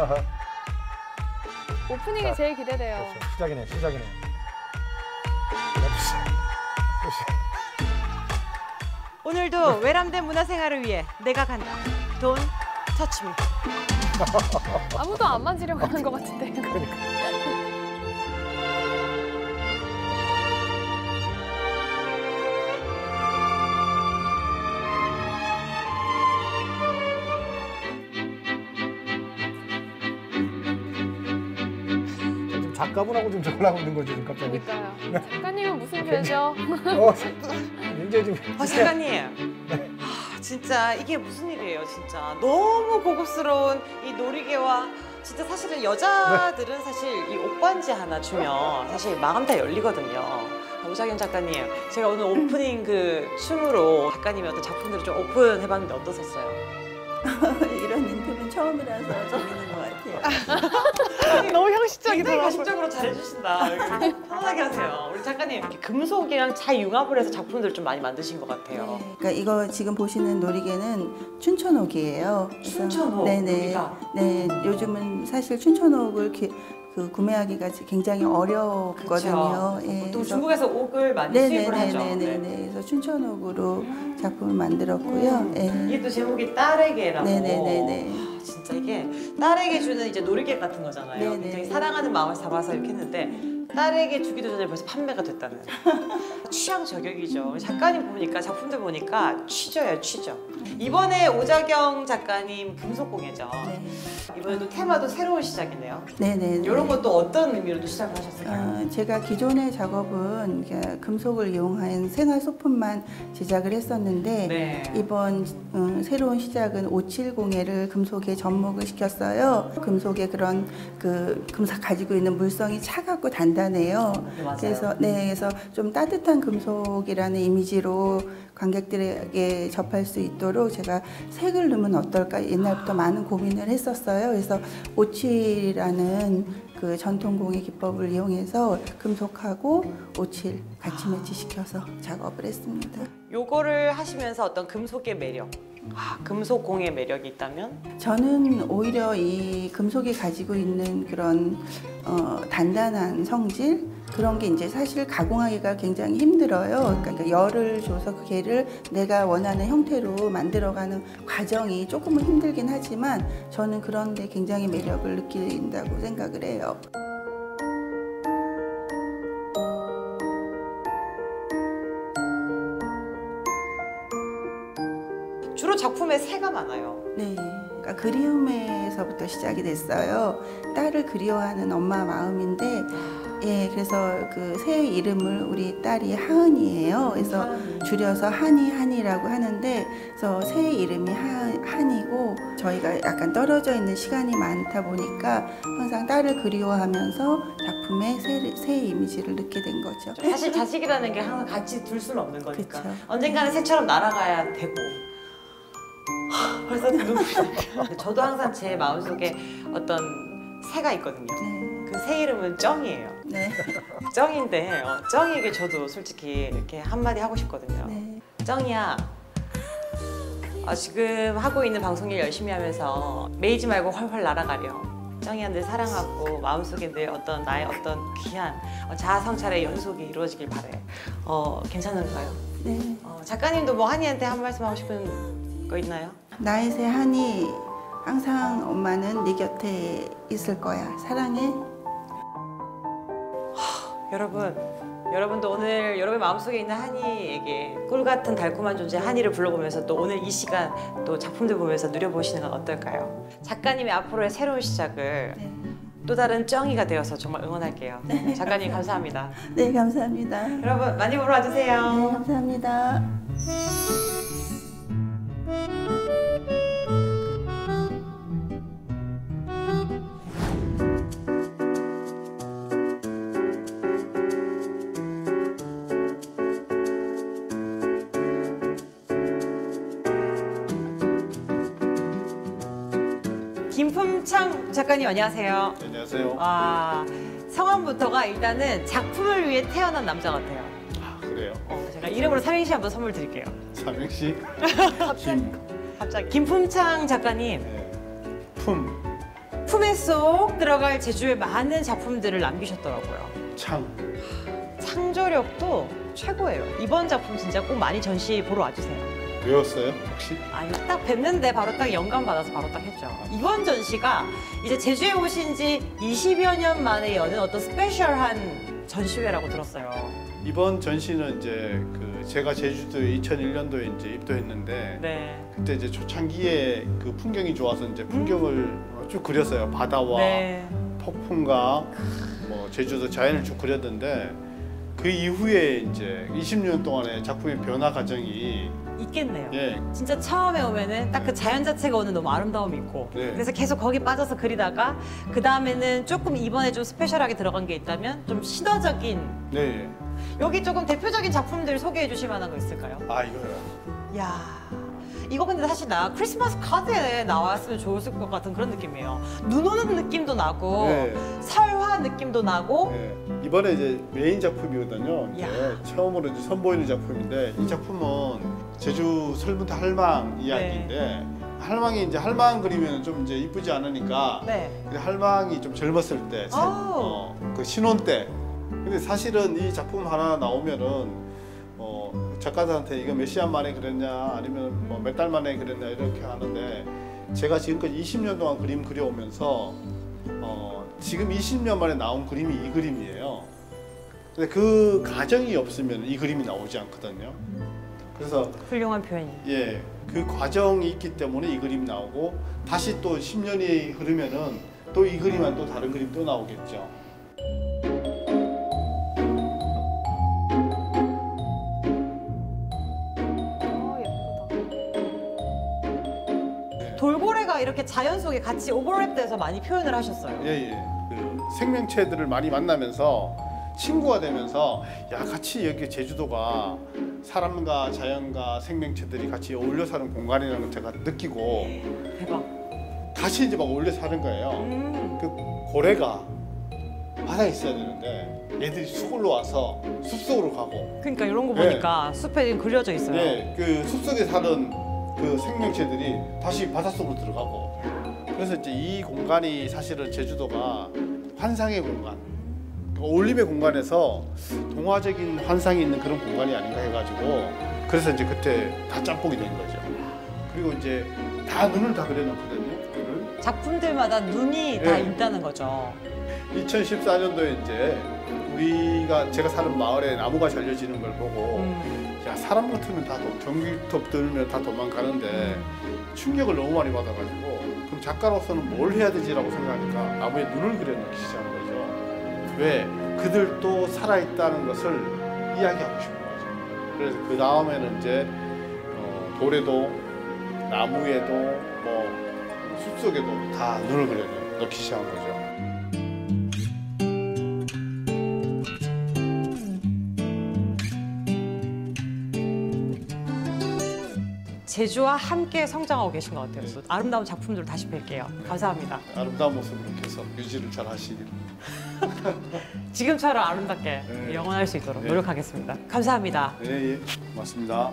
오프닝이 자, 제일 기대돼요. 그렇죠. 시작이네, 시작이네. 역시, 역시. 오늘도 외람된 문화생활을 위해 내가 간다. 돈 터치미. 아무도 안 만지려고 하는 것 같은데. 지금 작가분하고 좀 저걸 하고 있는 거죠, 지금 갑자기. 그러니까요. 작가님은 무슨 죄죠? 어, 굉장히 지금. 아 작가님. 아, 진짜 이게 무슨 일이에요, 진짜. 너무 고급스러운 이 놀이개와 진짜 사실은 여자들은 사실 이 옷반지 하나 주면 사실 마음 다 열리거든요. 오자경 작가님, 제가 오늘 오프닝 그 춤으로 작가님의 어떤 작품들을 좀 오픈해봤는데 어떠셨어요? 이런 인터뷰 처음이라서 재밌는 것 같아요. 너무 형식적이더라고요. 굉장히 가식적으로 잘해주신다. 편하게 하세요. 우리 작가님 이렇게 금속이랑 잘 융합을 해서 작품들을 좀 많이 만드신 것 같아요. 네, 그러니까 이거 지금 보시는 놀이개는 춘천옥이에요. 그래서- 춘천옥, 네네. 여기가? 네, 요즘은 사실 춘천옥을 기- 그 구매하기가 굉장히 어렵거든요. 그렇죠. 예, 보통 그래서- 중국에서 옥을 많이 수입을 하죠. 네네네네네. 네. 그래서 춘천옥으로 작품을 만들었고요. 예. 이게 또 제목이 딸에게라고. 네네네네. 아, 진짜 이게 딸에게 주는 이제 놀이개 같은 거잖아요. 네네. 굉장히 사랑하는 마음을 담아서 이렇게 했는데 딸에게 주기도 전에 벌써 판매가 됐다는. 취향 저격이죠. 작가님 보니까 작품들 보니까 취저예요, 취저. 이번에 오자경 작가님 금속공예죠. 네. 이번에도 테마도 새로운 시작이네요. 네네. 이런 것도 어떤 의미로 또 시작을 하셨을까요? 어, 제가 기존의 작업은 금속을 이용한 생활 소품만 제작을 했었는데 네. 이번 어, 새로운 시작은 570회를 금속에 접목을 시켰어요. 금속의 그런 그 금속 가지고 있는 물성이 차갑고 단단 해요. 네, 맞아요. 그래서 네, 그래서 좀 따뜻한 금속이라는 이미지로 관객들에게 접할 수 있도록 제가 색을 넣으면 어떨까 옛날부터 많은 고민을 했었어요. 그래서 오칠이라는 그 전통 공예 기법을 이용해서 금속하고 오칠 같이 매치시켜서 작업을 했습니다. 요거를 하시면서 어떤 금속의 매력, 아, 금속 공의 매력이 있다면? 저는 오히려 이 금속이 가지고 있는 그런 어, 단단한 성질 그런 게 이제 사실 가공하기가 굉장히 힘들어요. 그러니까 열을 줘서 그 개를 내가 원하는 형태로 만들어가는 과정이 조금은 힘들긴 하지만 저는 그런 데 굉장히 매력을 느낀다고 생각을 해요. 주로 작품에 새가 많아요. 네. 그러니까 그리움에서부터 시작이 됐어요. 딸을 그리워하는 엄마 마음인데, 예, 그래서 그 새 이름을 우리 딸이 하은이에요. 그래서 줄여서 한이 한이라고 하는데, 그래서 새 이름이 하, 한이고 저희가 약간 떨어져 있는 시간이 많다 보니까 항상 딸을 그리워하면서 작품에 새, 새 이미지를 넣게 된 거죠. 사실 자식이라는 게 항상 같이 둘 수는 없는 거니까 그쵸. 언젠가는 새처럼 날아가야 되고 하, 벌써 눈물이 나요. 저도 항상 제 마음속에 어떤 새가 있거든요. 네. 그새 이름은 쩡이에요. 네. 쩡인데 어, 쩡이에게 저도 솔직히 이렇게 한마디 하고 싶거든요. 네. 쩡이야. 어, 지금 하고 있는 방송 일 열심히 하면서 매이지 말고 훨훨 날아가려. 쩡이야 늘 사랑하고 마음속에 늘 어떤 나의 어떤 귀한 어, 자아 성찰의 연속이 이루어지길 바래. 어 괜찮은가요? 네. 어, 작가님도 뭐 한이한테 한 말씀 하고 싶은 거 있나요? 나의 새 한이 항상 엄마는 네 곁에 있을 거야. 사랑해. 여러분, 여러분도 오늘 여러분의 마음속에 있는 한이에게 꿀 같은 달콤한 존재 한이를 불러보면서 또 오늘 이 시간 또 작품들 보면서 누려보시는 건 어떨까요? 작가님의 앞으로의 새로운 시작을 네. 또 다른 쩡이가 되어서 정말 응원할게요. 작가님 감사합니다. 네, 감사합니다. 여러분 많이 보러 와주세요. 네, 감사합니다. 김품창 작가님 안녕하세요. 네, 안녕하세요. 와 성함부터가 일단은 작품을 위해 태어난 남자 같아요. 아, 그래요. 어, 제가 이름으로 삼행시 한번 선물 드릴게요. 삼행시. 김. 갑자기 김품창 작가님 네. 품. 품에 쏙 들어갈 제주의 많은 작품들을 남기셨더라고요. 창. 창조력도 최고예요. 이번 작품 진짜 꼭 많이 전시 보러 와주세요. 외웠어요 혹시? 아니 딱 뵀는데 바로 딱 영감 받아서 바로 딱 했죠. 이번 전시가 이제 제주에 오신 지 20여 년 만에 여는 어떤 스페셜한 전시회라고 들었어요. 이번 전시는 이제 그 제가 제주도에 2001년도에 이제 입도했는데 네. 그때 이제 초창기에 그 풍경이 좋아서 이제 풍경을 쭉 그렸어요. 바다와 네. 폭풍과 뭐 제주도 자연을 쭉 그렸는데 그 이후에 이제 20년 동안의 작품의 변화 과정이 있겠네요. 예 진짜 처음에 오면은 딱 그 자연 자체가 오는 너무 아름다움이 있고 네. 그래서 계속 거기 빠져서 그리다가 그 다음에는 조금 이번에 좀 스페셜하게 들어간 게 있다면 좀 신화적인 네. 여기 조금 대표적인 작품들 소개해 주실 만한 거 있을까요? 아 이거요. 야 이거 근데 사실 나 크리스마스 카드에 나왔으면 좋았을 것 같은 그런 느낌이에요. 눈 오는 느낌도 나고 네. 설화 느낌도 나고 네. 이번에 이제 메인 작품이거든요. 이제 야. 처음으로 이제 선보이는 작품인데 이 작품은 제주 설문터 할망 이야기인데 할망이 이제 할망 그리면 좀 이제 이쁘지 않으니까 네. 할망이 좀 젊었을 때. 어, 그 신혼 때. 근데 사실은 이 작품 하나 나오면은 어, 작가들한테 이거 몇 시간 만에 그렸냐, 아니면 뭐 몇 달 만에 그렸냐 이렇게 하는데 제가 지금까지 20년 동안 그림 그려오면서 어, 지금 20년 만에 나온 그림이 이 그림이에요. 근데 그 과정이 없으면 이 그림이 나오지 않거든요. 그래서 훌륭한 표현이. 예, 그 과정이 있기 때문에 이 그림이 나오고 다시 또 10년이 흐르면은 또 이 그림한 또 다른 그림 또 나오겠죠. 어. 돌고래가 이렇게 자연 속에 같이 오버랩돼서 많이 표현을 하셨어요. 예, 예. 그 생명체들을 많이 만나면서 친구가 되면서 야 같이 여기 제주도가 사람과 자연과 생명체들이 같이 어울려 사는 공간이라는 걸 제가 느끼고 대박. 같이 이제 막 어울려 사는 거예요. 음. 그 고래가 바다에 있어야 되는데 얘들이 수골로 와서 숲속으로 가고 그러니까 이런 거 네. 보니까 숲에 지금 그려져 있어요. 네, 그 숲속에 사는 그 생명체들이 다시 바닷속으로 들어가고 그래서 이제 이 공간이 사실은 제주도가 환상의 공간 그 어울림의 공간에서 동화적인 환상이 있는 그런 공간이 아닌가 해가지고 그래서 이제 그때 다 짬뽕이 된 거죠 그리고 이제 다 눈을 다 그려놓거든요 그거를 작품들마다 눈이 다 네. 있다는 거죠. 2014년도에 이제 우리가 제가 사는 마을에 나무가 잘려지는 걸 보고 음. 야 사람 같으면 다 도- 전기톱 들면 다 도망가는데 충격을 너무 많이 받아가지고 그럼 작가로서는 뭘 해야 되지라고 생각하니까 나무에 눈을 그려넣기 시작한 거죠. 왜 그들도 살아있다는 것을 이야기하고 싶은 거죠. 그래서 그 다음에는 이제 어, 돌에도 나무에도 뭐 숲속에도 다 눈을 그려 넣기 시작한 거죠. 제주와 함께 성장하고 계신 것 같아요. 그래서 아름다운 작품들을 다시 뵐게요. 감사합니다. 아름다운 모습으로 계속 유지를 잘 하시길. 지금처럼 아름답게 네. 영원할 수 있도록 네. 노력하겠습니다. 감사합니다. 예, 예. 고맙습니다.